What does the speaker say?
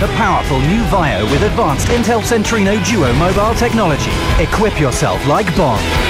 The powerful new Vio with advanced Intel Centrino Duo mobile technology. Equip yourself like Bond.